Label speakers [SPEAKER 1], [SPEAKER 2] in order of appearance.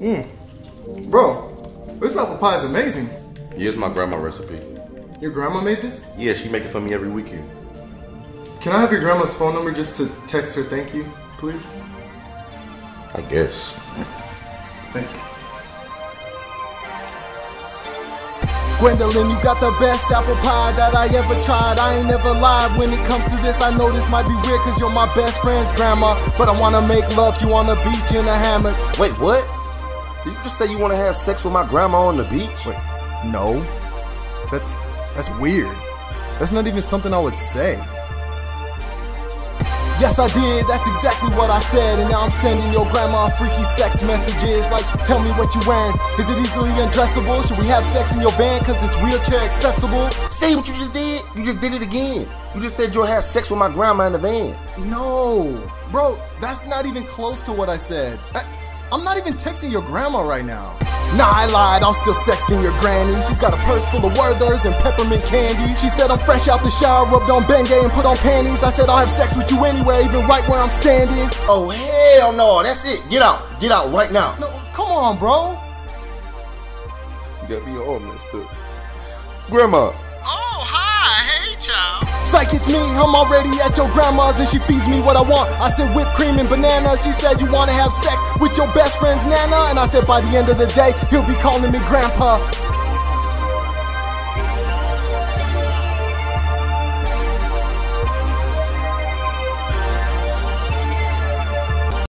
[SPEAKER 1] Mmm. Bro, this apple pie is amazing.
[SPEAKER 2] Yeah, it's my grandma recipe.
[SPEAKER 1] Your grandma made this?
[SPEAKER 2] Yeah, she make it for me every weekend.
[SPEAKER 1] Can I have your grandma's phone number just to text her thank you, please?
[SPEAKER 2] I guess.
[SPEAKER 1] Thank you.
[SPEAKER 3] Gwendolyn, you got the best apple pie that I ever tried. I ain't never lied when it comes to this. I know this might be weird cause you're my best friend's grandma. But I wanna make love to you on the beach in a hammock.
[SPEAKER 4] Wait, what? Did you just say you wanna have sex with my grandma on the beach?
[SPEAKER 3] Wait, no. That's that's weird. That's not even something I would say. Yes, I did. That's exactly what I said. And now I'm sending your grandma freaky sex messages. Like, tell me what you wearing. Is it easily undressable? Should we have sex in your van because it's wheelchair accessible?
[SPEAKER 4] See what you just did? You just did it again. You just said you'll have sex with my grandma in the van.
[SPEAKER 3] No, bro, that's not even close to what I said. I, I'm not even texting your grandma right now. Nah, I lied. I'm still sexting your granny. She's got a purse full of Werthers and peppermint candy. She said I'm fresh out the shower, rubbed on Bengay and put on panties. I said I'll have sex with you anywhere, even right where I'm standing.
[SPEAKER 4] Oh hell no! That's it. Get out. Get out right now.
[SPEAKER 3] No, come on, bro.
[SPEAKER 4] You got me all messed up. Grandma.
[SPEAKER 3] Psych, it's me. I'm already at your grandma's and she feeds me what I want. I said whipped cream and bananas. She said you wanna have sex with your best friend's nana. And I said by the end of the day, he'll be calling me grandpa.